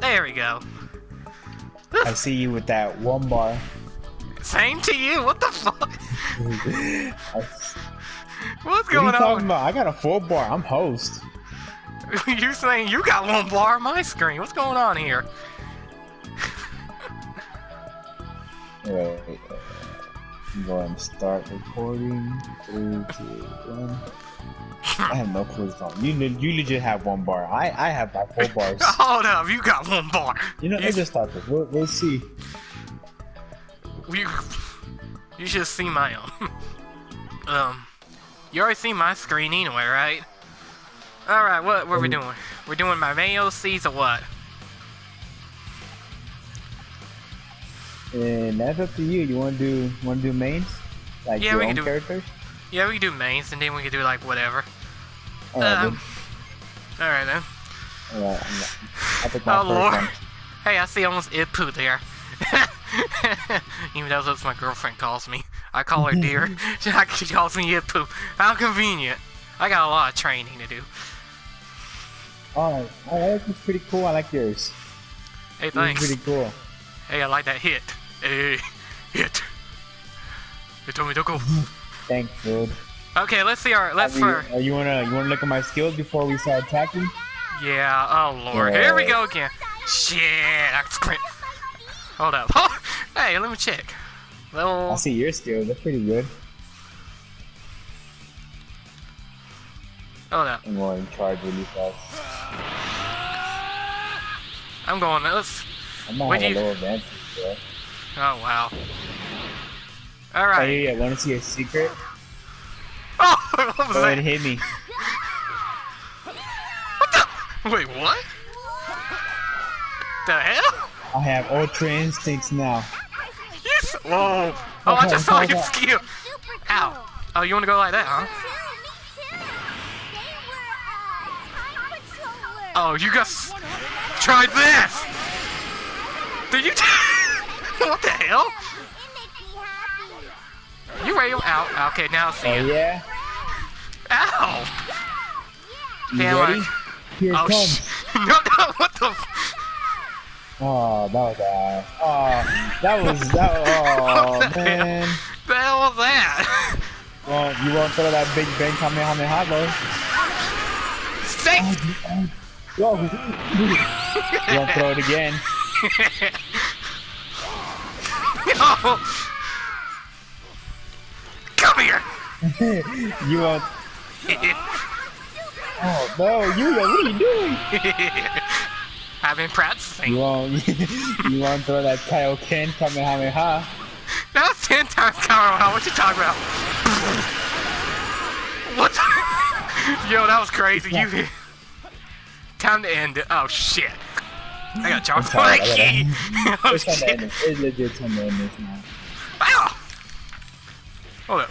There we go. I see you with that one bar. Same to you. What the fuck? What's What are you going talking about? I got a full bar. I'm host. you saying you got one bar on my screen? What's going on here? Wait. I'm going to start recording. Three, two, one. I have no clue what's going on. You, you legit have one bar. I, I have like four bars. Hold up, you got one bar. You know, you, let's just start this. We'll, we'll see. you, you should see my own. um, you already see my screen anyway, right? All right, what what are we Mhm. doing? We're doing my seeds or what? And that's up to you. You want to do want to do mains? Like Yeah, your we own can do- characters? Yeah, we can do mains and then we can do like whatever. Alright, Um, all right then. I'm- I'll pick my Oh lord. one. Hey, I see almost Ipu there. Even though that's what my girlfriend calls me. I call her dear. she, calls me Ipu. How convenient. I got a lot of training to do. Oh, oh, is pretty cool. I like yours. Hey, thanks. pretty cool. Hey, I like that hit. Hey, hit. You told me to go. Thanks, dude. Okay, let's see our. Let's Are you, uh, are you wanna you wanna look at my skills before we start attacking? Yeah. Oh lord. Here we go again. Shit. I scream. Hold up. hey, let me check. I Little. see your skills. They're pretty good. Hold up. I'm going to charge really fast. I'm going. Let's. I might What'd have a you- low advantage. Bro. Oh wow. All Oh right. yeah, yeah. Want to see a secret? Oh, what Go ahead and hit me. What the? Wait, what? The hell? I have ultra instincts now. Yes. Whoa. Oh, I just saw your skill. Ow. Oh, you want to go like that, huh? Oh, you guys tried this. Did you? what the hell? You ready? Ow. Okay, now see Oh it. yeah. Ow. You Damn, ready? Here Oh, comes. no, no, what the? f- Oh, that was ass. Oh, that was that. Oh What the hell? man. The hell was that? Well, you won't throw that big bang Kamehameha though. Stay. Oh, Whoa. you won't throw it again. No. Come here. you won't. Oh no, Yuya, what are you doing? I've been practicing. You won't. you won't throw that Kaioken Kamehameha. That's ten times Carl. What you talking about? what? the- Yo, that was crazy. You. Time to end it. Oh shit. I got sorry, I gotta- key. oh It's time to end shit. It's legit time to end this now. Ow. Hold up.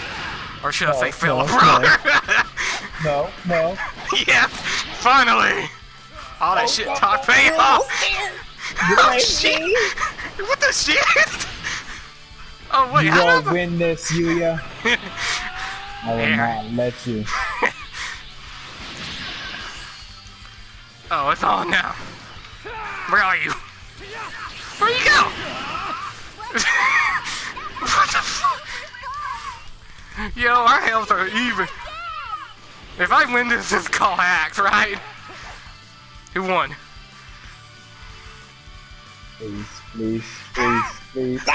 Or should I say, Philip? no, No, no. yeah, finally. All that shit talk paid off. Oh shit! Oh, what the shit? Oh wait, You how won't win this, Yuya. I will not let you. Oh, it's on now. Where are you? Where you go? what the fuck? Yo, our health are even. If I win this, it's called hacks, right? Who won? Please, please, please, please.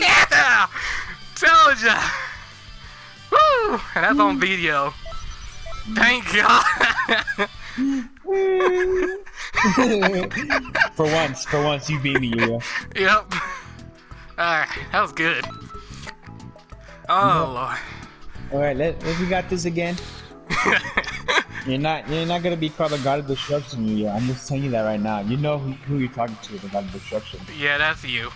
yeah! Told ya! Woo! And that's on video. Thank God! for once, for once, you beat me, Yuya. yep. Alright, that was good. Oh, Lord. Alright, let, let we got this again. You're not. You're not gonna be called a god of destruction. You. I'm just telling you that right now. You know who, who you're talking to. The god of destruction. Yeah, that's you.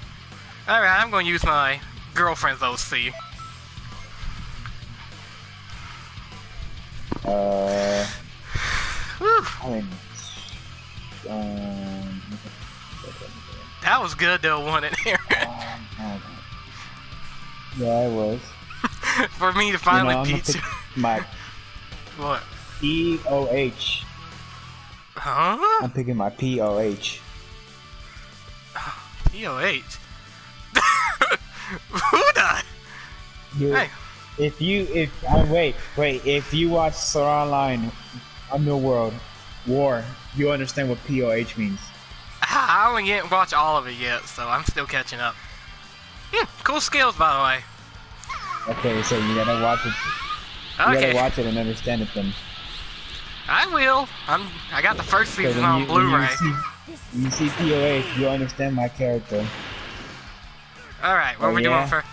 Alright, I'm gonna use my girlfriend's OC. Uh. Whew, I mean. Um. that was good though, wasn't it? um, yeah, it was. For me to You finally know, I'm gonna beat pick you. my What? P O H. Huh? I'm picking my P O H. P O H. Who the? You, Hey. If you if uh, wait wait if you watch Sword Online Underworld War, you understand what P O H means. I only didn't watch all of it yet, so I'm still catching up. Hmm, cool skills, by the way. Okay, so you gotta watch it. You Okay, gotta watch it and understand it then. I will. I'm. I got the first season on you, Blu-ray. you see, when you see P O H, you understand my character. All right, what Oh, are we yeah? doing for?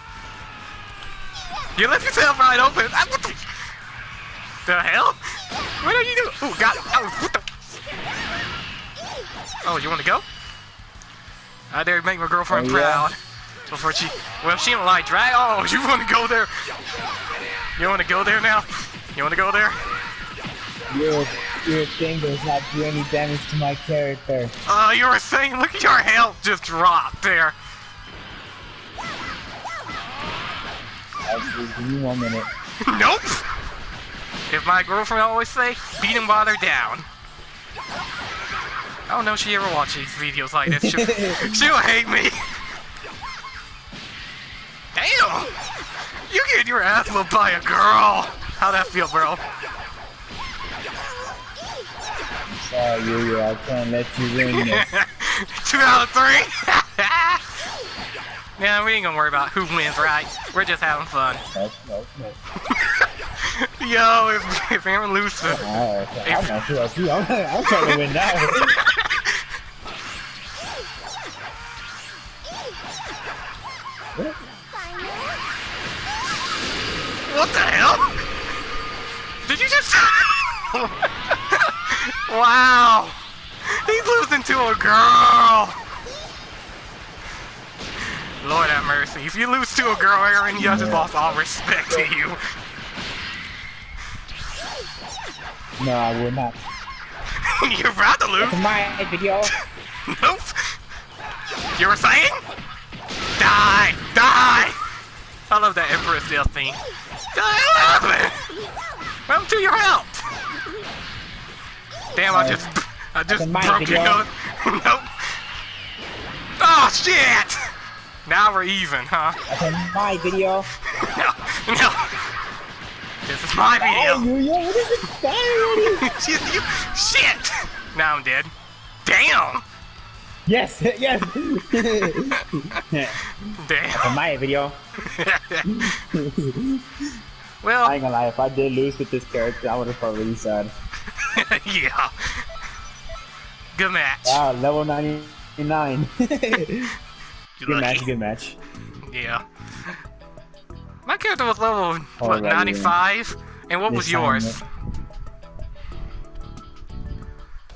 You left yourself right open. Ah, what the, the hell? What are you doing? Oh, God. Oh, what the? Oh, you want to go? I dare make my girlfriend Oh, yeah. Before she, well, she don't like drag. Oh, you want to go there? You want to go there now? You want to go there? Your your thing does not do any damage to my character. Oh, you were saying, look at your health just dropped there. Actually, give me one minute. nope. If my girlfriend always say, beat them while they're down. I don't know if she ever watch these videos like this. She'll, she'll hate me. Damn! You get your ass whooped by a girl. How that feel, bro? Oh, Sorry, Yu I can't let you win this. Two out of three. yeah, we ain't gonna worry about who wins, right? We're just having fun. Yo, if, if Aaron loses, okay. I'm not sure that's you. I'm, I'm trying to win now. wow! He's losing to a girl! Lord have mercy. If you lose to a girl, Aaron, you just lost all respect to you. No, I will not. You're about to lose. My video. Nope. You were saying? Die! Die! I love that Empress Death theme. Happened? Welcome to your health! Damn, I just... I just broke your nose. nope. Oh, shit! Now we're even, huh? That's my video. No, no. This is my video. Oh. Yu what is it? Already. shit, you, shit! Now I'm dead. Damn! Yes, yes. Damn. my video. well, I ain't gonna lie, if I did lose with this character, I would have felt really sad. yeah. Good match. Wow, level 99. good You match, good match. Yeah. My character was level what oh, Alrighty, 95, and what was This time, yours?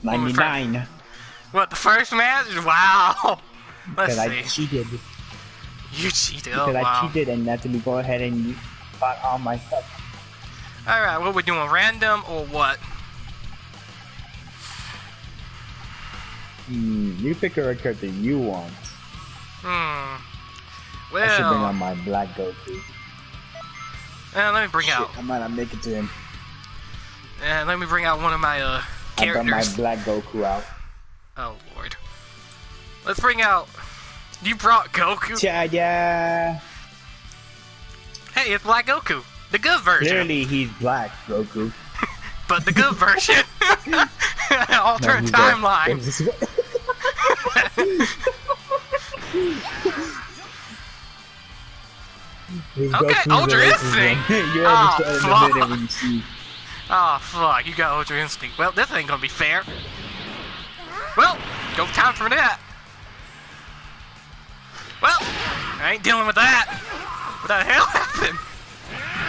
99. What the first match? Wow. Let's Because I cheated. You cheated. Oh Because I cheated and let me go ahead and bought all my stuff. All right, what we doing? Random or what? Hmm, you pick a character you want. Hmm. Well, I should bring out my black Goku. uh, let me bring out. I might not make it to him. Uh, let me bring out one of my uh I brought my black Goku out. Oh lord. Let's bring out. You brought Goku. Yeah, yeah. Hey, it's Black Goku, the good version. Clearly he's black, Goku. but the good version. Alternate he's timeline. Okay, Ultra Instinct. Oh, ah, understand in a fuck. minute when you see. Oh fuck, you got Ultra Instinct. Well, this ain't gonna be fair. Well, go time for that. Well, I ain't dealing with that. What the hell happened?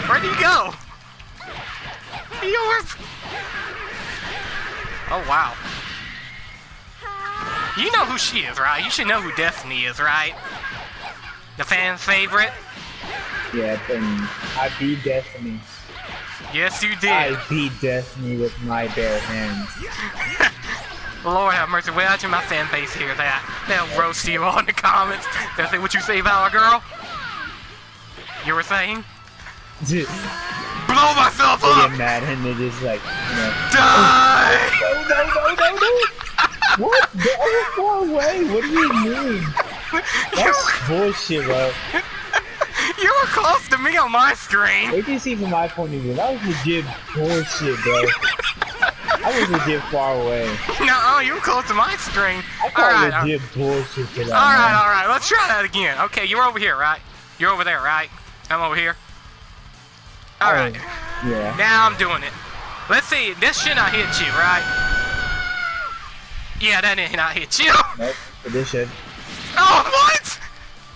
Where would you go? Yours. Oh, wow. You know who she is, right? You should know who Destiny is, right? The fan favorite? Yeah, and I beat Destiny. Yes, you did. I beat Destiny with my bare hands. Lord have mercy. Well, imagine my fan base hear that. They'll roast you all in the comments. They'll say, what you say about our girl? You were saying? Dude, Blow myself they up! get mad and they're just like, you know, Die! no, no, no, no, no. What? The other far away? What do you mean? That's bullshit, bro. You were close to me on my screen. What you see from my point of view? That was legit bullshit, bro. I was legit far away. No, oh, you were close to my screen. I call Alright, alright, legit uh, bullshit for that. alright, man. alright. Let's try that again. Okay, you're over here, right? You're over there, right? I'm over here. Alright. Oh, yeah. Now I'm doing it. Let's see. This should not hit you, right? Yeah, that ain't not hit you. Nope. This shit. Oh, what?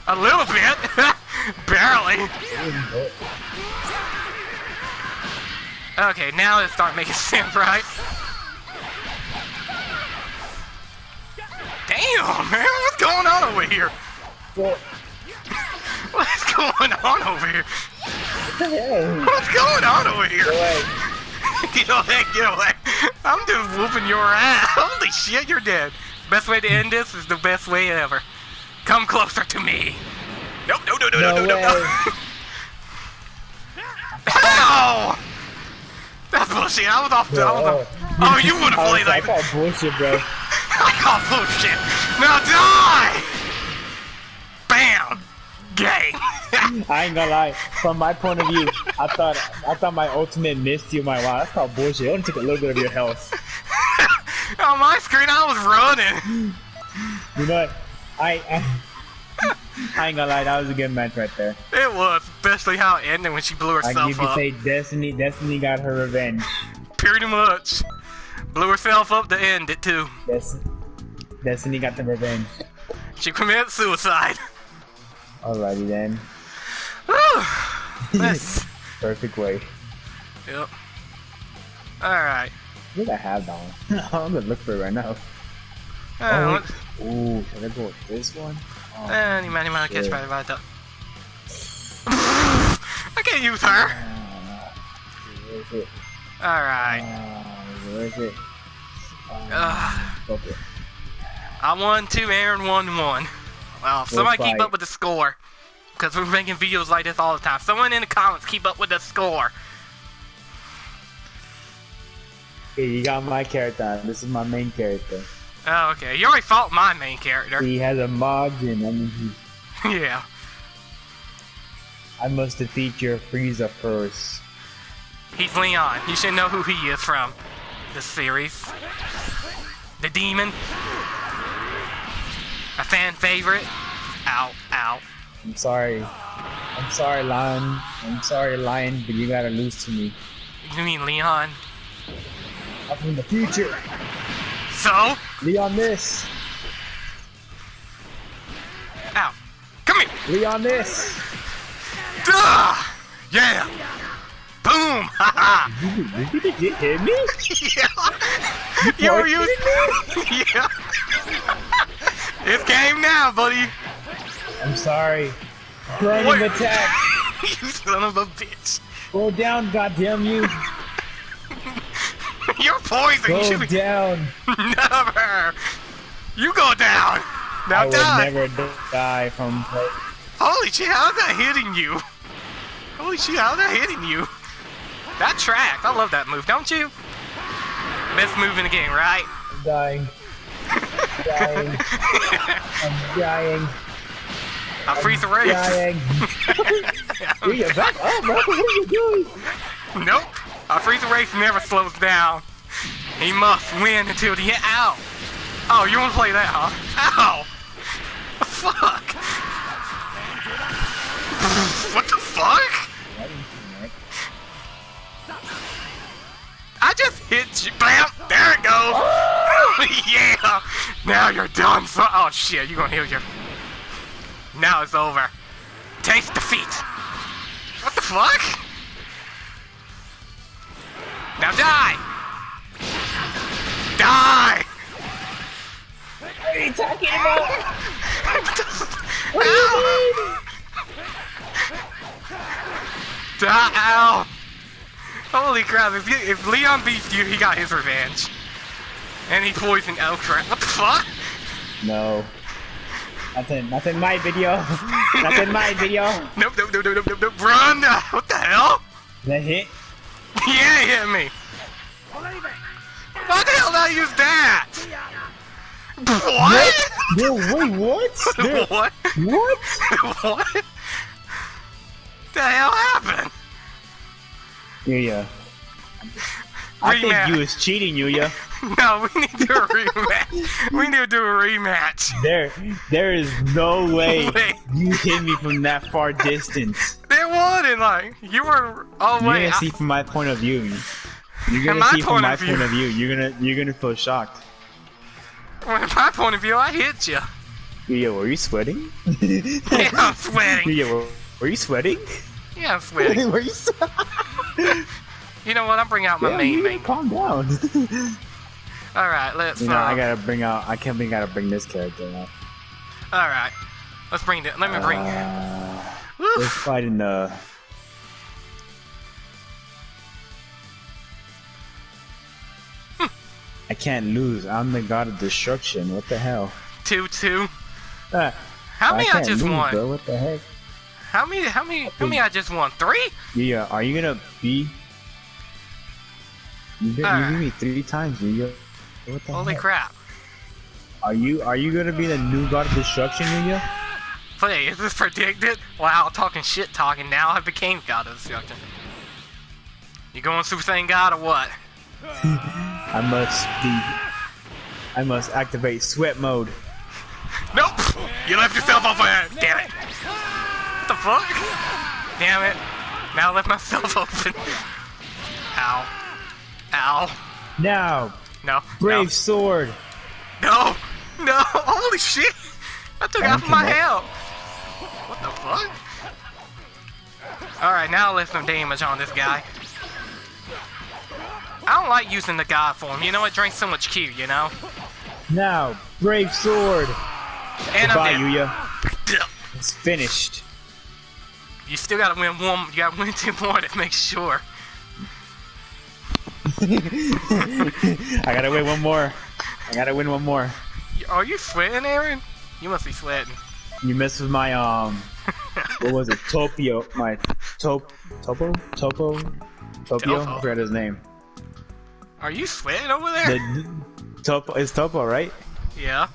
A little bit. Barely. Okay, now it's starting making sense, right? Damn, man, what's going on over here? Well, What's going on over here? what? What's going on over here? Go away. Get away, get away. I'm just whooping your ass. Holy shit, you're dead. Best way to end this is the best way ever. Come closer to me. No, no, no, no, no, no, No no. Ow! Oh! That's bullshit. I was off. I was off. Oh, you would have played like I call bullshit, bro. I call oh, bullshit. Now die! Gang. I ain't gonna lie. From my point of view, I thought I thought my ultimate missed you. My wow, that's called bullshit. It only took a little bit of your health. On my screen, I was running. You know what? I, I I ain't gonna lie. That was a good match right there. It was, especially how it ended when she blew herself you could up. say, Destiny. Destiny got her revenge. Pretty much. Blew herself up to end it too. Des- Destiny got the revenge. She committed suicide. Alrighty then. Let's. Perfect way. yep. Alright. What did I have down? I'm gonna look for it right now. Uh, Oh, Ooh, should I go with this one? Oh, Any man, man, catch right up. I can't use her. uh, where is it? Alright. Uh, where is it? Uh, okay. I won two, Aaron won one. Well, somebody keep up with the score. Because we're making videos like this all the time. Someone in the comments keep up with the score. Okay, you got my character. This is my main character. Oh, okay. You already fought my main character. He has a Majin. I mean, he, yeah. I must defeat your Frieza first. He's Leon. You should know who he is from this series. The demon. A fan favorite. Ow, ow. I'm sorry. I'm sorry, Lion. I'm sorry, Lion, but you gotta lose to me. You mean Leon? I'm from the future. So? Leon this. Ow. Come here. Leon this. Duh! Yeah! Boom! Did you, did you hit me? yeah! You were using. me? yeah! It's game now, buddy! I'm sorry. Burning What? attack. you son of a bitch! Go down, goddamn you. You're poison! You Go should be. down. Never! You go down! Now I die! never die from. Holy shit, how's that hitting you? Holy shit, how's that hitting you? That track, I love that move, don't you? Best move in the game, right? I'm dying. Dying. I'm dying. I freeze the race. Dying. Dude, you're back up, bro. What are you doing? Nope. A Frieza race never slows down. He must win until the end. Ow! Oh, you wanna play that, huh? Ow! Fuck! what the fuck? I just hit you. Bam! There it goes! Oh, yeah! Now you're done, so. Oh shit, you're gonna heal your. Now it's over. Taste defeat! What the fuck? Now die! Die! What are you talking about? What do you mean? Die. Ow! Holy crap, if, you, if Leon beats you, he got his revenge. And he poisoned crap, what the fuck? No. That's in, that's in my video. that's in my video. Nope, nope, nope, nope, nope, nope, run! Uh, What the hell? Did That hit? Yeah, he hit me. Why the hell did I use that? What? No, wait, what? There- what? what? what? The hell happened? Yuya. I think you was cheating, Yuya. No, we need to do a rematch. We need to do a rematch. There, there is no way Wait. you hit me from that far distance. There wasn't like you were. Oh You're wait, gonna I- see from my point of view. You're gonna see from my view. point of view. You're gonna, you're gonna feel shocked. from my point of view, I hit you. Yuya, were you sweating? Yeah, I'm sweating. Yuya, were, were you sweating? Yeah, sweating. were you know what? I'm bringing out my Yeah, main main. calm down. All right, let's. you know, uh, I gotta bring out. I can't. We gotta bring this character out. All right, let's bring it. Let me bring. Uh, Woo. let's fight in the. I can't lose. I'm the god of destruction. What the hell? two two. Ah, How many I, can't just lose, won? Bro. What the heck? How many? How many? How many I just won? Three? Yeah, are you gonna be? You, did, Alright. you beat me three times, Yuya. Holy heck? crap! Are you are you gonna be the new god of destruction, Yuya? Wait, is this predicted? Wow, talking shit talking. Now I became God of Destruction. You going Super Saiyan God or what? I must be. I must activate sweat mode. Nope! You left yourself off open! Damn it! What the fuck? Damn it. Now I left myself open. Ow. Ow. Now, No. brave sword. No. No. No. Holy shit! I took half of my health. What the fuck? Alright, now let's some damage on this guy. I don't like using the god form. You know it drains so much Q, you know? Now, brave sword. And Goodbye, I'm dead. Yuya. It's finished. You still gotta win one. You gotta win two more to make sure. I gotta win one more. I gotta win one more. Are you sweating, Aaron? You must be sweating. You messed with my um. What was it? Topio. My top topo topo topio. I forgot his name. Are you sweating over there? The topo is topo, right? Yeah.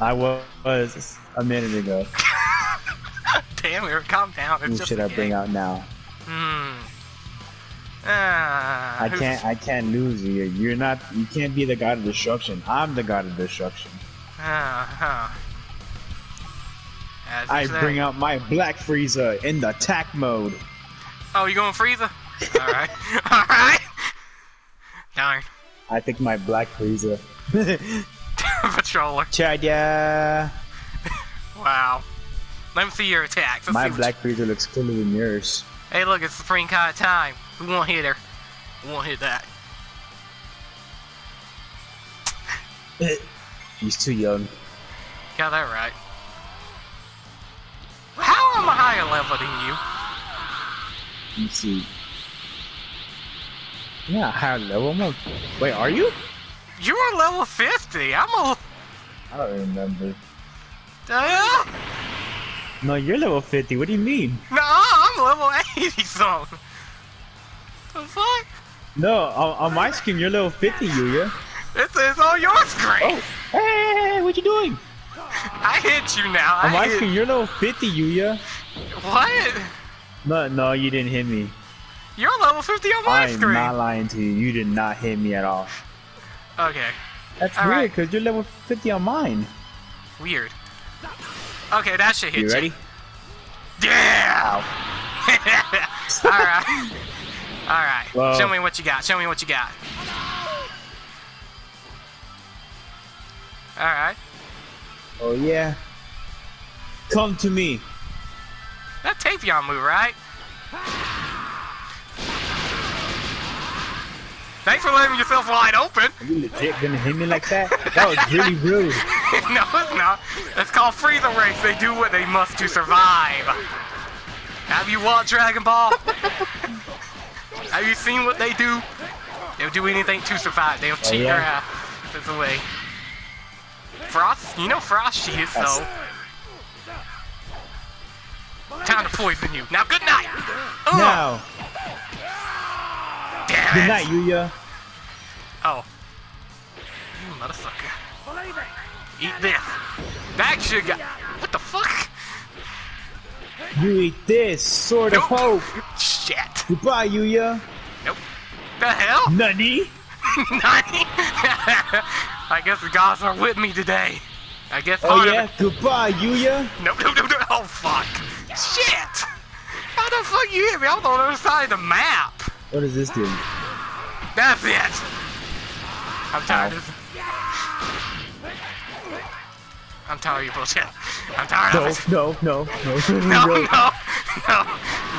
I was a minute ago. Damn, Aaron, calm down. It's Who just should I bring out now? Hmm. Ah, I can't. I can't lose you. You're not. You can't be the god of destruction. I'm the god of destruction. Ah, huh. I bring out my Black Frieza in the attack mode. Oh, you going Frieza? All right. All right. Darn. I think my Black Frieza. Patroller. Chad, yeah. Wow. Let me see your attacks. Let's My Black Frieza looks cooler than yours. Hey, look, it's Supreme Kai time. Who won't hit her? Who won't hit that? He's too young. Got that right. How am I higher level than you? Let's see. Yeah, higher level. I'm a- Wait, are you? You're level 50. I'm a. I don't remember. The hell? No, you're level 50. What do you mean? No, I'm level 80 something. The fuck? No, on, on my screen, you're level 50, Yuya. It says on your screen. Oh, hey, what you doing? I hit you now. On I my hit... screen, you're level 50, Yuya. What? No, no, you didn't hit me. You're level 50 on my screen! I am not lying to you. You did not hit me at all. Okay. That's All weird, right. because you're level 50 on mine. Weird. Okay, that should hit You you. ready? Yeah. All right. All right. Well- Show me what you got. Show me what you got. All right. Oh, yeah. Come to me. That Tapion move, right? Thanks for leaving yourself wide open. Are you legit gonna hit me like that? That was really rude. no, it's not. It's called Frieza Race. They do what they must to survive. Have you watched Dragon Ball? Have you seen what they do? They'll do anything to survive. They'll oh, cheat yeah? their ass. That's the way. Frost, you know Frost cheats, That's- so. Time to poison you. Now, good night. Ugh, Now, damn good it. night, Yuya. Oh. You motherfucker. Eat this. That should got. What the fuck? You eat this, Sword of Nope. Hope. Shit. Goodbye, Yuya. Nope. The hell? Nani? Nani? I guess the gods are with me today. I guess Oh yeah, of goodbye, Yuya. Nope, nope, nope, nope. Oh fuck. Shit. How the fuck you hit me? I was on the other side of the map. What does this do? That's it. I'm tired of I'm tired of your bullshit. I'm tired No, of it. no, no, no, No, no,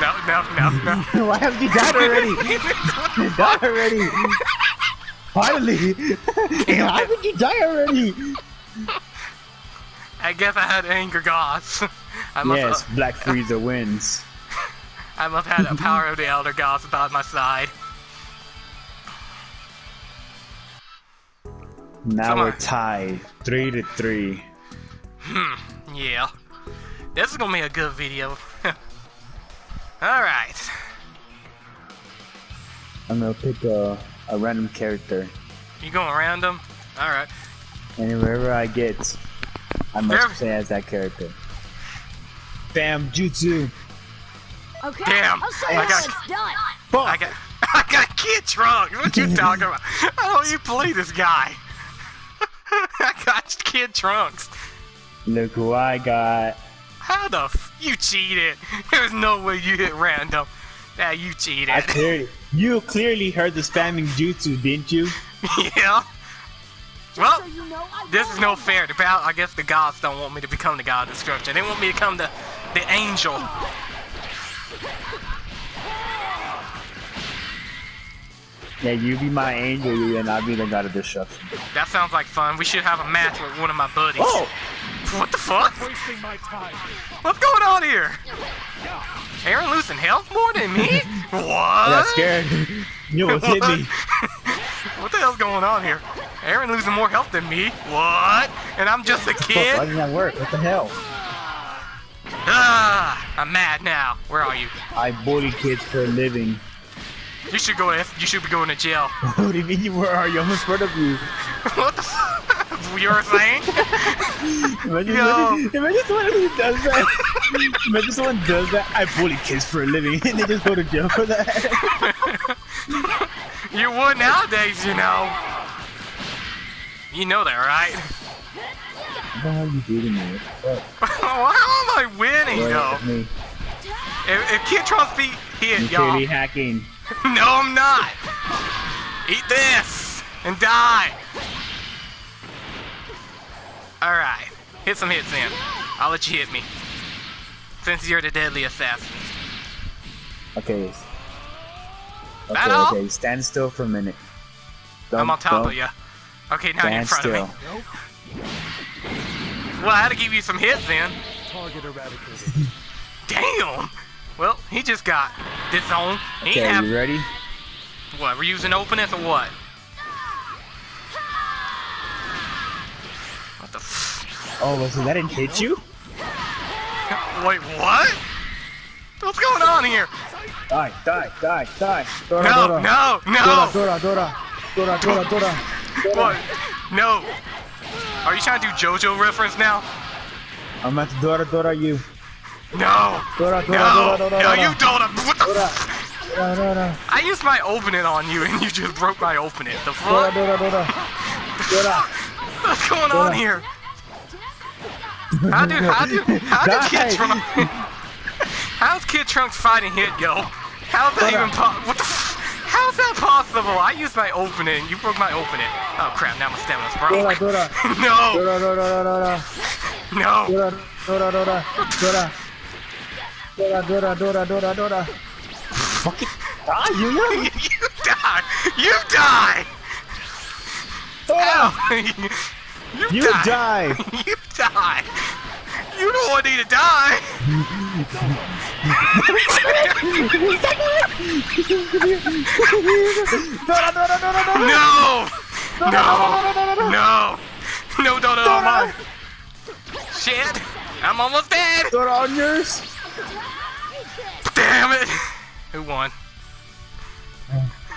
no, no, no, no, no. Why haven't you died already? You died already. Finally. How did you die already? I guess I had anger gods. I must, Yes, Black Frieza wins. I must have the power of the elder gods by my side. Now Come we're on. tied, three to three. Hmm, Yeah. This is gonna be a good video. Alright. I'm gonna pick a, a random character, You going random? Alright. and wherever I get, I must There- play as that character. Bam, Jutsu. Okay, Damn, oh, I'll show I you how got- it's done. Fuck. I got I got Kid Trunks. What you talking about? I don't even play this guy. I got Kid Trunks. Look who I got. How the f- you cheated? There's no way you hit random. Yeah, you cheated. I clearly, you clearly heard the spamming Jutsu, didn't you? yeah. Well, So you know this is no fair. The I guess the gods don't want me to become the god of destruction. They want me to become the the angel. Yeah, you be my angel, and I'll be the god of destruction. That sounds like fun. We should have a match with one of my buddies. Oh! What the fuck? Wasting my time. What's going on here? Aaron losing health more than me? What? I got scared. you almost hit me. What the hell's going on here? Aaron losing more health than me? What? And I'm just a kid? why kid? didn't that work? What the hell? Ah, I'm mad now. Where are you? I bully kids for a living. You should go. To, you should be going to jail. what do you mean? you- Where are you? I'm in front of you. what the? F- you were saying? Imagine, Yo. imagine, imagine someone who does that. imagine someone does that. I bully kids for a living, and they just go to jail for that. you would nowadays, you know. You know that, right? Hell are you beating me? What? How am I winning, What? though? If, if Kid Trunks feet hit, You y'all. hacking. No, I'm not. Eat this and die. All right, hit some hits in. I'll let you hit me. Since you're the deadly assassin. Okay. Okay, That okay. Stand still for a minute. Don't, I'm on top don't of you. Okay, now you're in front still. of me. Well, I had to give you some hits in. Target eradicated. Damn. Well, he just got zone. He Okay, have you ready? what? We're using openness or what? What the? F- Oh, so that didn't hit you? Wait, what? What's going on here? Die, die, die, die. Dora, No, Dora. no, Dora, no. Dora, Dora. Dora, Dora, Dora. What? No. Are you trying to do JoJo reference now? I'm at Dora, Dora, you. No. Dora, Dora, No. Dora, Dora, No, Dora. you don't. What the? Dora. Dora, Dora. I used my open it on you and you just broke my open it. The Dora, fuck? Dora, Dora. Dora. What's going on Dora. here? How do how do how Die. Kid Trunks? How's Kid Trunks fighting hit, yo? How's that Dora. even po- What the? F- how's that possible? I used my open it and you broke my open it. Oh crap! Now my stamina's Dora, broke. Dora. no, Dora, Dora, Dora, Dora. no. Dora, Dora, Dora. Dora. Dora, Dora, Dora, Dora, Dora. Fuck it. Ah, you know. you die! You die! Ow! you, You die! die. you die! You don't want me to die! No, no, no, no, no, no, no. No! No, no! no. Shit! I'm almost dead! It on yours. Damn it! Who won?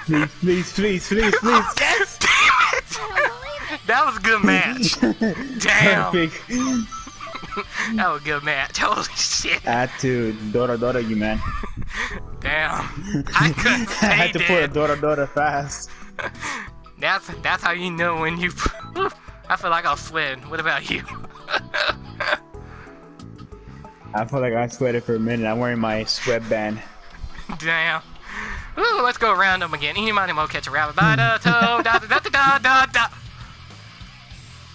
Please, please, please, please, please. Yes. Damn it! That was a good match. Damn. Perfect. That was a good match. Holy shit. Attitude. Dora, Dora, you man. Damn. I couldn't I had stay to put a dead. Dora, Dora fast. That's that's how you know when you. I feel like I'll sweat. What about you? I feel like I sweated for a minute. I'm wearing my sweatband. Damn. Ooh, let's go around them again. Anybody will catch a rabbit by the toe. Da da da da da da.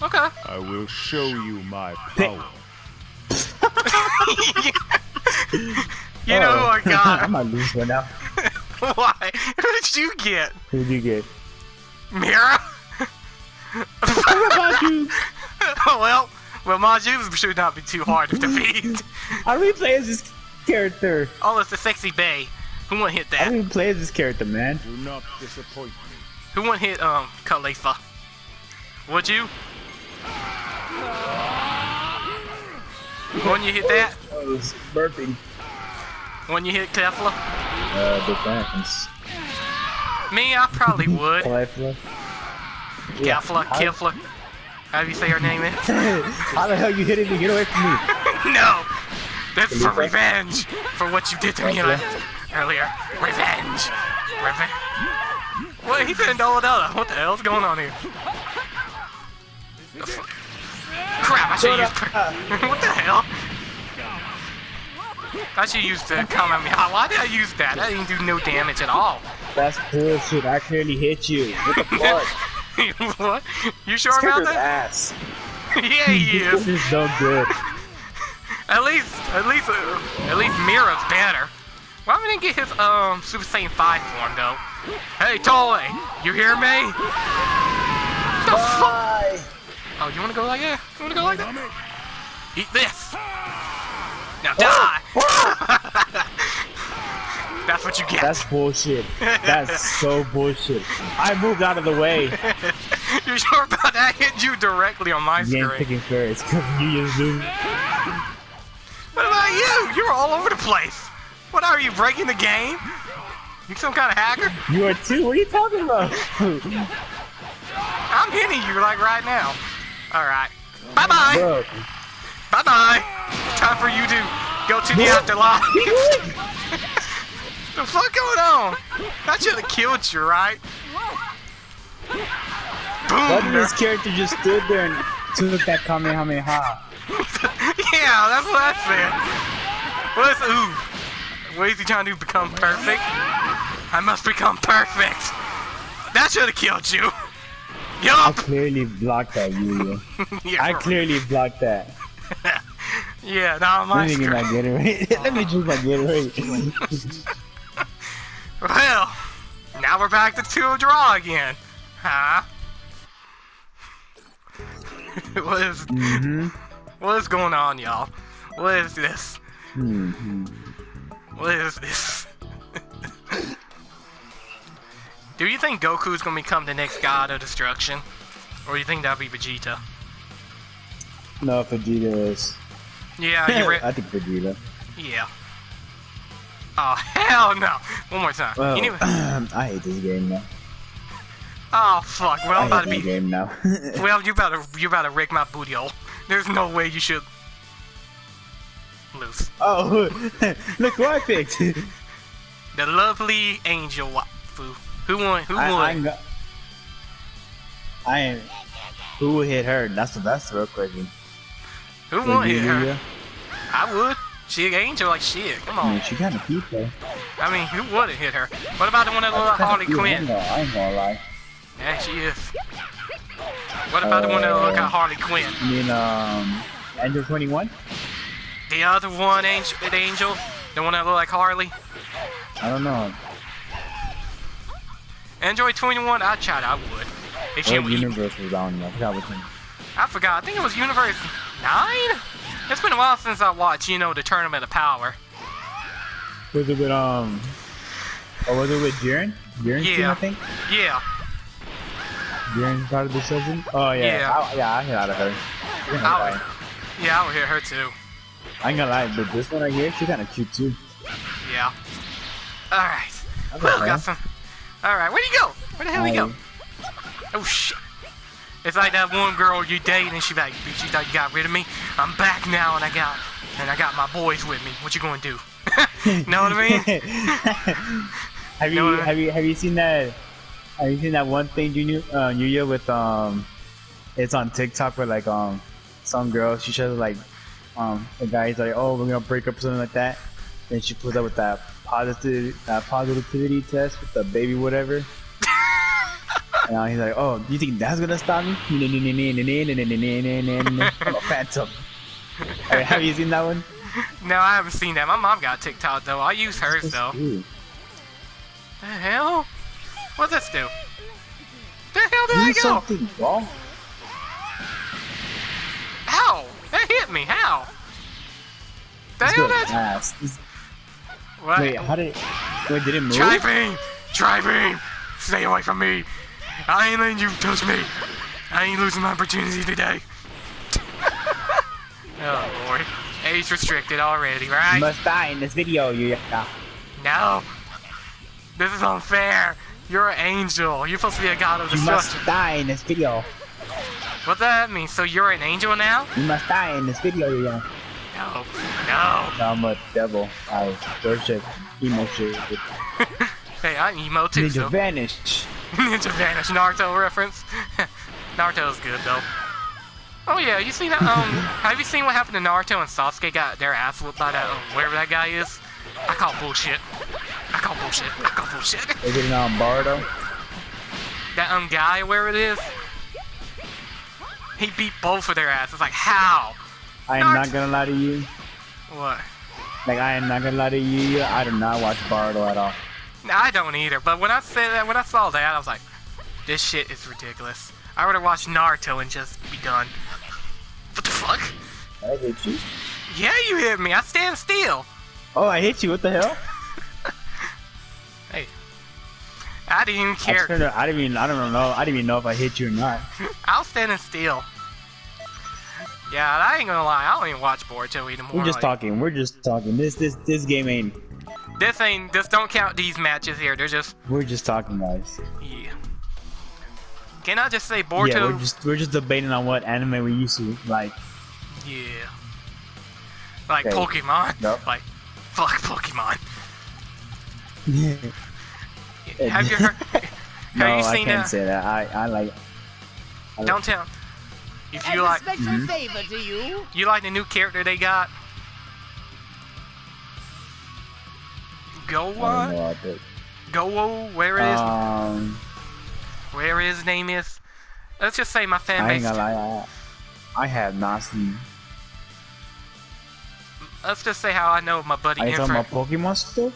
Okay. I will show you my power. you know who I got. I got? might lose one now. Why? Who did you get? Who'd you get? Mira? What about you? Oh, well, well, Maju should not be too hard to defeat. How do we play as this character? Oh, it's the sexy bay. Who won't hit How that? do we play as this character, man? Do not disappoint me. Who won't hit um Khalifa? Would you? When you hit that? Oh, it's burping. When you hit Kefla? Uh, depends. Me, I probably would. Kefla. Kefla, Kefla. How do you say your name is? Eh? How the hell you hitting me? Get away from me. no! That's for revenge for what you did to me earlier. Revenge. Revenge. What? He said no, no. What the hell's going on here? The Crap, I should use. what the hell? I should use the Kamehameha. Why did I use that? That didn't do no damage at all. That's bullshit. I clearly hit you. What the fuck? what? You sure This about that? ass. yeah, he This is. is so good. At least, at least, uh, at least Mira's better. Why we didn't get his um Super Saiyan 5 form though? Hey, Toy, you hear me? The fuck? Bye. Oh, you wanna go like that? You wanna go like that? Eat this. Now die. That's what you get. That's bullshit. That's so bullshit. I moved out of the way. you sure about that? Hit you directly on my You ain't screen. picking first. Cause you just lose. What about you? You're all over the place. What are you breaking the game? You some kind of hacker? You are too. What are you talking about? I'm hitting you like right now. All right. Bye bye. Bro. Bye bye. Time for you to go to the afterlife. the fuck going on? That should have killed you, right? Why did this character just stood there and took that Kamehameha? yeah, that's what I said. What's ooh? What is he trying to become perfect? I must become perfect. That should have killed you. I clearly blocked that, Yuya. yeah, I clearly blocked that. yeah, now my Let me get my. Gatorade. Let me drink my Gatorade. Well, now we're back to two draw again. Huh? what is mm-hmm. what is going on, y'all? What is this? Mm-hmm. What is this? Do you think Goku's gonna become the next god of destruction? Or do you think that'll be Vegeta? No, Vegeta is. Yeah, I think Vegeta. yeah. Oh hell no! One more time. Well, Anyway, I hate this game now. oh fuck! Well, I'm about to be. game now. Well, you better you better rig my booty hole. There's no way you should lose. oh, look who I picked. The lovely angel waifu. Who won? Who I, won? I, I am. Who hit her? That's the that's the real question. Who won hit her? I would. She an angel like shit. Come I mean, she kind of cute though. I mean, who would have hit her? What about the one that looked like Harley ain't Quinn? gonna- I ain't gonna lie. Yeah, she is. What about the one that looked like Uh, Harley Quinn? I mean, um, Angel 21? The other one, angel, the angel, the one that looked like Harley. I don't know. Android 21, I'd tried, I would. If you What universe was on? I forgot which one. I forgot. I think it was Universe 9? It's been a while since I watched, you know, the Tournament of Power. Was it with um? Or was it with Jiren? Jiren's team, I think. Yeah. Jiren part of the season. Oh yeah, Yeah. I, yeah, I hit out of her. I would, yeah, I would hear her too. I ain't gonna lie, but this one right here, she's kind of cute too. Yeah. Alright. Well, got some. Alright, where'd he go? Where the hell he go? Um, Oh shit. It's like that one girl you date and she like, bitch, you thought you got rid of me? I'm back now and I got and I got my boys with me. What you gonna do? know what I mean? have Know you what I- have you have you seen that? Have you seen that one thing Junior uh, Yuya with um? It's on TikTok where like um, some girl she shows like um the guy's like oh we're gonna break up or something like that, then she pulls up with that positive that positivity test with the baby whatever. And uh, he's like, "Oh, you think that's gonna stop me?" I'm a phantom. Have you seen that one? No, I haven't seen that. My mom got TikTok though. I use hers though. The hell? What's this do? The hell did Do I go? something wrong. How? That hit me. How? The hell? What? Wait, how did? Wait, did it move? Try beam! Try beam! Stay away from me! I ain't letting you touch me! I ain't losing my opportunity today! oh lord. Age restricted already, right? You must die in this video, you. Yeah. No! This is unfair! You're an angel! You're supposed to be a god of the city. You must destruction! die in this video. What does that mean? So you're an angel now? You must die in this video, you. Yeah. No. No! No, I'm a devil. I worship emo. Hey, I'm emo too, Ninja so. vanish. Ninja Vanish Naruto reference. Naruto's good though. Oh yeah, you seen that? Um, have you seen what happened to Naruto and Sasuke got their ass whooped by that um, whatever that guy is? I call bullshit. I call bullshit. I call bullshit. Is it on Boruto? that um guy, where it is, he beat both of their asses. Like how? I am not gonna lie to you. What? Like I am not gonna lie to you. I do not watch Boruto at all. Nah, I don't either. But when I said that, when I saw that, I was like, this shit is ridiculous. I would have watched Naruto and just be done. What the fuck? I hit you. Yeah, you hit me. I stand still. Oh, I hit you. What the hell? Hey, I didn't even care. to- I didn't even. I don't know. I didn't even know if I hit you or not. I was standing still. Yeah, I ain't gonna lie. I don't even watch Boruto anymore. We're just like, talking. We're just talking. This this this game ain't. This ain't. This don't count these matches here. They're just. We're just talking, guys. Yeah. Can I just say Boruto? Yeah, we're just we're just debating on what anime we used to like. Yeah. Like Okay. Pokemon. Nope. Like, fuck Pokemon. no, Have you heard? Have you I seen can't that? say that. I I like. I Don't tell. If you a like, special Mhm. favor do you, you like the new character they got. Go I don't know. I bet. Go where it is. Um, where his name is. Let's just say my fan base... I ain't base. gonna lie. I, I have not seen. Let's just say how I know my buddy Are you talking about Pokemon still?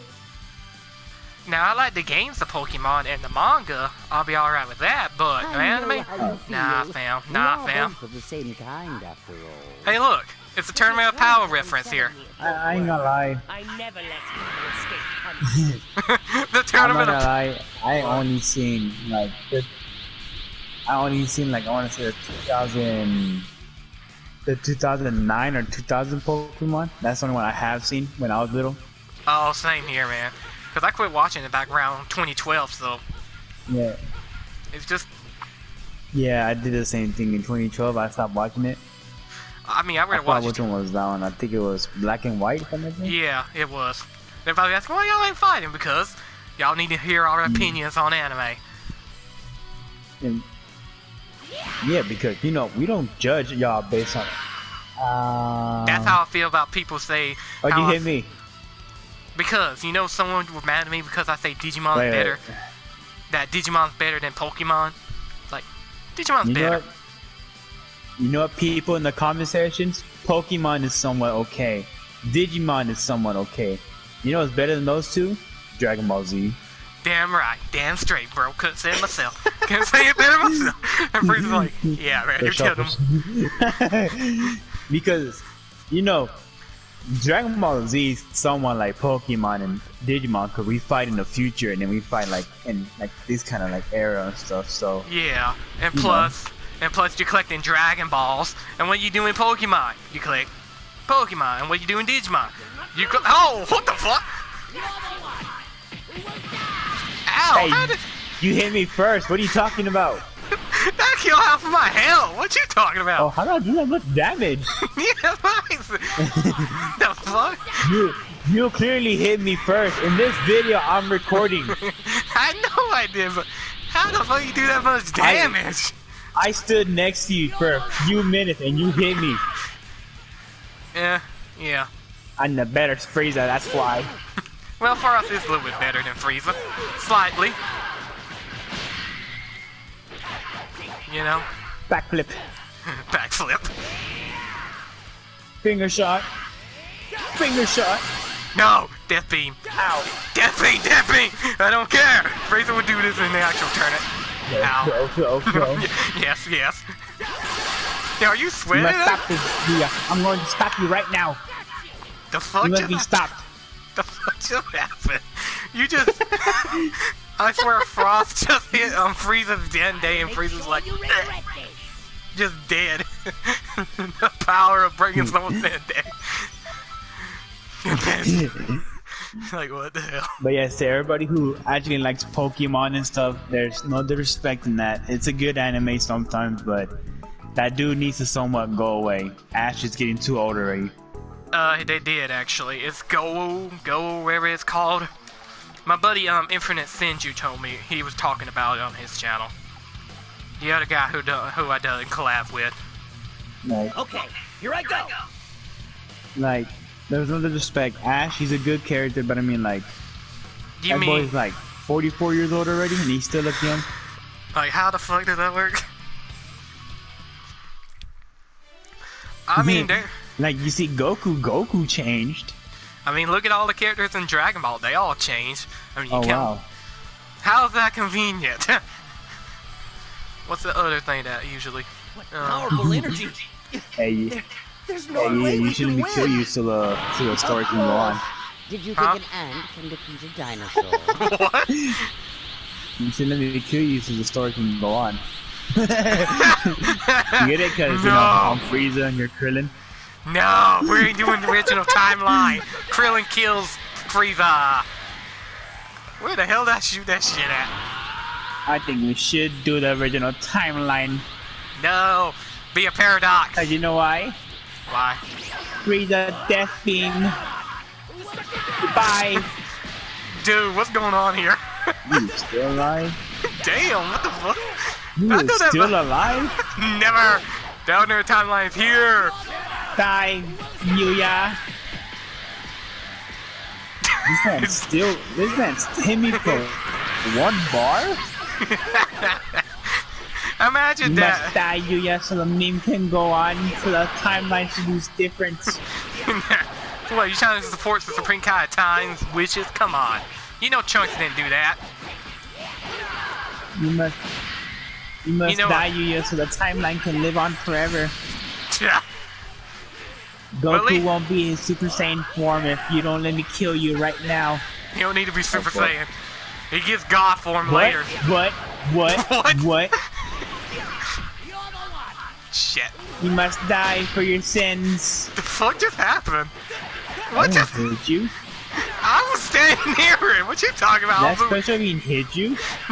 Now I like the games of Pokemon and the manga. I'll be alright with that, but no I know anime. how Nah, fam. Nah, fam. the same kind, after all. Hey, look, it's a Tournament of Power reference here. I, I ain't gonna lie. I never let people escape punishment. the I'm not Tournament gonna of lie. I only seen like the, I only seen like I want to say the 2000, the 2009 or 2000 Pokemon. That's the only one I have seen when I was little. Oh, same here, man. Because I quit watching it back around 2012, so Yeah, it's just. yeah, I did the same thing in 2012. I stopped watching it. I mean, I I would have forgot watched which one was that one. I think it was Black and White. If I'm not mistaken. Yeah, it was. They're probably asking, why y'all ain't fighting? Because y'all need to hear our Mm. opinions on anime. And- yeah, because you know we don't judge y'all based on. Uh, That's how I feel about people say. Oh, you I- hit me. Because, you know, someone was mad at me because I say Digimon's Wait, wait. better. That Digimon's better than Pokemon. Like, Digimon's You better. What? You know what, people in the comment sections? Pokemon is somewhat okay. Digimon is somewhat okay. You know what's better than those two? Dragon Ball Z. Damn right. Damn straight, bro. Couldn't say it myself. Couldn't say it better myself. And Frieza's like, yeah, man, you're killing him. because, you know, Dragon Ball Z is someone like Pokemon and Digimon because we fight in the future and then we fight like in like this kind of like era and stuff. So Yeah, and You plus, and plus you're collecting Dragon Balls, and what you do in Pokemon? You collect Pokemon, and what you do in Digimon? You co- Oh, what the fuck? Ow, Hey. you hit me first. What are you talking about? that killed half of my health? What you talking about? Oh, how did I do that much damage? yeah, nice. the fuck? you you clearly hit me first. In this video, I'm recording. I know I did, but how the fuck you do that much damage? I stood next to you for a few minutes and you hit me. Yeah, yeah. I'm the better Frieza, that's why. Well, for us, it's a little bit better than Frieza. Slightly. You know? Backflip, Backflip. finger shot, finger shot. No! Death Beam. Ow. Death Beam! Death Beam! I don't care! Frieza would do this in the actual tournament. Ow. Go, go, go. yes, yes. Yeah, are you You sweating? must that? stop this, Mia. I'm going to stop you right now. The fuck You must just be stopped. The fuck just happened? You just. I swear, Frost just hit um, on Frieza's dead day, and Frieza's like, you regret this. just dead. the power of breaking someone's dead day. And then- like, what the hell? But yes, to everybody who actually likes Pokemon and stuff, there's no disrespect in that. It's a good anime sometimes, but that dude needs to somewhat go away. Ash is getting too old already. Uh, they did actually. It's Go, Go, whatever it's called. My buddy, um, Infinite Sinju told me he was talking about it on his channel. The other guy who do, who I done collab with. Like, Okay, here I go. like, there's no disrespect. Ash, he's a good character, but I mean, like, You that mean boy's like 44 years old already, and he still looks young. like how the fuck does that work? I mean, they Like, you see, Goku, Goku changed. I mean, look at all the characters in Dragon Ball. They all changed. I mean, you Oh can't. wow. How's that convenient? What's the other thing that usually? What Uh, powerful energy. Hey, you, There, there's no you, way you we shouldn't can be win. kill you till the till the story can go on. Did you Huh? think an ant can defeat a dinosaur? what? You shouldn't let me kill you till the story can go on. you get it? Cause you know I'm Frieza and you're Krillin. No, we're doing the original timeline. Krillin kills Frieza. Where the hell did I shoot that shit at? I think we should do the original timeline. No, be a paradox. Cause you know why? Why? Frieza Death Beam. Goodbye. Dude, what's going on here? You still alive? Damn, what the fuck? You I know that- still alive? Never. Down there, timeline's here. Die, Yuya. This man still. This man's Timmy for one bar. Imagine You must that. die, Yuya, so the meme can go on, so the timeline should lose difference. what, you trying to support the Supreme Kai of Times wishes? Come on. You know Trunks didn't do that. You must. You must know- die, Yuya, so the timeline can live on forever. Yeah. Goku won't be in Super Saiyan form if you don't let me kill you right now. You don't need to be Super Okay. Saiyan. He gets God form What? later. What? What? What? What? Shit. You must die for your sins. The fuck just happened? What just? hit you. I was standing near it. What you talking about? That special mean hit you?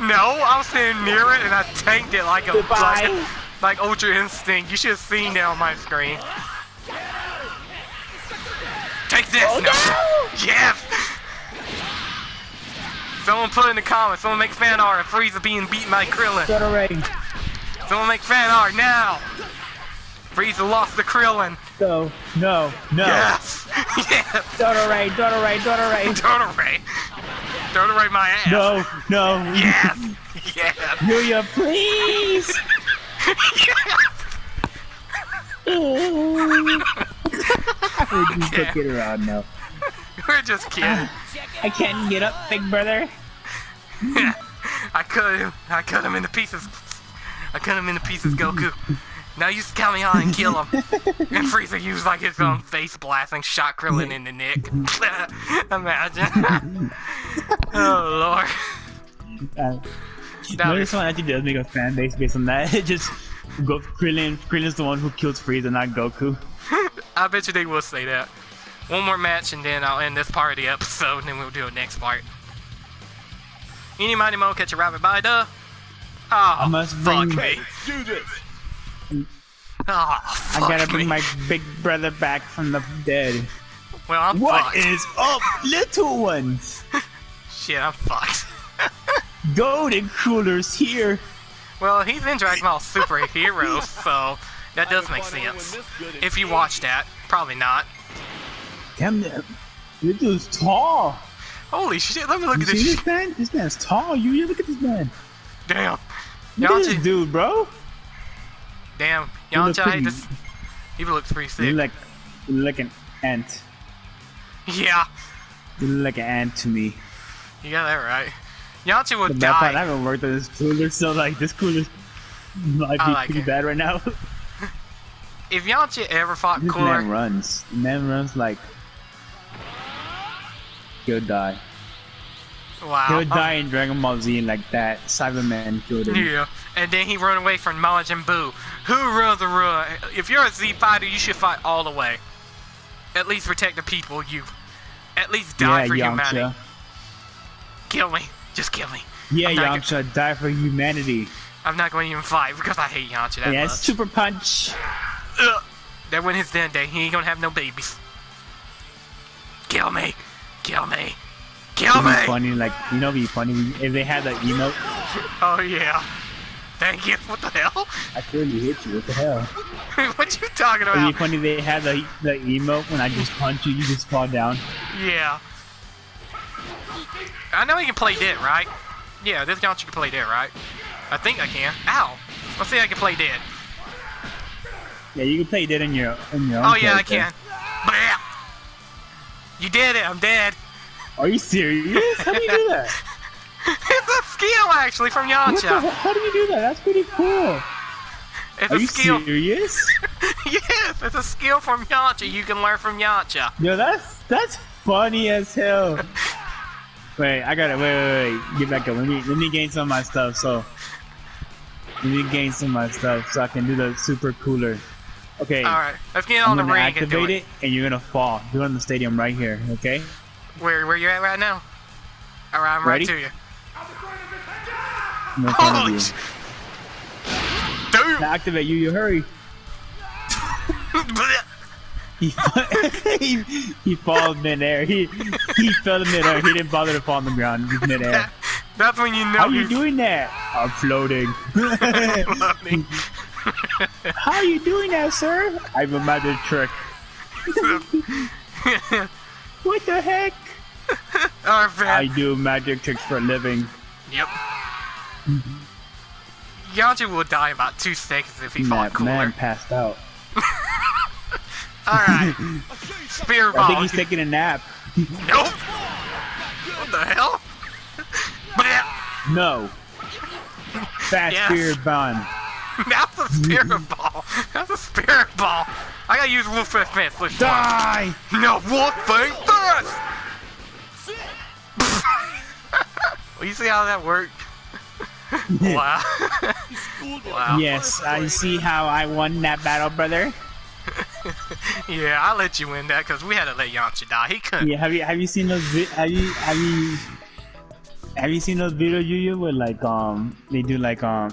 no, I was standing near it and I tanked it like a Goodbye. like, like Ultra Instinct. You should have seen that on my screen. Take this. Oh, no! Yes. Someone put in the comments. Someone make fan art of Frieza being beaten by Krillin. Shut. Someone make fan art now. Frieza lost to Krillin. So, no, no. Yes. yes. It away. Throw it away my ass. No, no. Yes. Yes. Yuya, please. We're just Yeah. around now. We're just kidding. I can't get up, big brother. I cut him. I cut him into pieces. I cut him into pieces, Goku. Now use Kamehameha and kill him. and Frieza used like his own face blasting, shot Krillin in the neck. Imagine. oh lord. Uh, That no, is- this one actually does make a fan base based on that. It just go Krillin. Krillin's the one who kills Frieza, not Goku. I bet you they will say that. One more match and then I'll end this part of the episode and then we'll do a next part. Any mighty mo catch a rabbit by the. Oh, I must fuck bring- me. Do this. Oh, I gotta me. bring my big brother back from the dead. Well, I'm What fucked. is up, little ones? Shit, I'm fucked. Golden Cooler's here. Well, he's in Dragon Ball Super Heroes, so that does make sense. If you watch that, probably not. Damn, that- this dude's tall. Holy shit, let me look You at see this this man? This man's tall. You, you look at this man. Damn. Look this dude, bro. damn. You I just, he looks pretty You sick. look like, you look like an ant. Yeah, You look like an ant to me. you got that right. Will The bad part, I haven't worked on this cooler, so like this cooler might be like pretty it. bad right now. If Yamcha ever fought this man runs. The man runs like he'll die. Wow. He'll die in Dragon Ball Z like that. Saibaman killed him. Yeah, and then he run away from Majin Buu. Who runs the run? If you're a Z fighter, you should fight all the way. At least protect the people. You, at least die Yeah, for Yamcha. humanity. Kill me. Just kill me. Yeah, Yamcha, die for humanity. I'm not going to even fight because I hate Yamcha that Yeah, much. super punch. Ugh. That went his den day. He ain't gonna have no babies. Kill me. Kill me. Kill It'd be funny, like you know, be funny if they had that emote. Oh yeah. Thank you. What the hell? I clearly hit you. What the hell? what you talking about? It'd be funny if they had the the emote when I just punch you, you just fall down. Yeah. I know you can play dead, right? Yeah, this Yamcha can play dead, right? I think I can. Ow. Let's see if I can play dead. Yeah, you can play dead in your in your. Oh, own Oh yeah, I can. You did it. I'm dead. Are you serious? How do you do that? it's a skill actually from the, Yamcha. how do you do that? That's pretty cool. It's Are a you skill. serious? yes, it's a skill from Yamcha. You can learn from Yamcha. Yo, that's that's funny as hell. Wait, I gotta wait, wait, wait. Get back up. Let me let me gain some of my stuff. So let me gain some of my stuff so I can do the super cooler. Okay. All right, let's get I'm on the gonna ring and do activate it. it, and you're gonna fall. Do it in the stadium right here. Okay. Where where you at right now? All right, I'm Ready? right to you. Front Holy you. Dude. To activate you, you hurry. He he, he falls midair. He he fell in midair. He didn't bother to fall on the ground. He's midair. That's when you know How you you're doing that? I'm floating. floating. How are you doing that, sir? I have a magic trick. What the heck? All right, I do magic tricks for a living. Yep. Yamcha will die about two seconds if he fought That cooler. man passed out. All right. Spear I think he's taking a nap. Nope. What the hell? No. Fast Yes. spirit bond. That's a spirit ball. That's a spirit ball. I gotta use Wolf Fist Fist. Which one? Die! No, Wolf Fist Fist! well, you see how that worked? wow. wow. Yes, I see how I won that battle, brother. Yeah, I let you win that because we had to let Yamcha die. He couldn't. Yeah, have you have you seen those? Vi- have you have you have you seen those videos, Yu Yu, where like um they do like um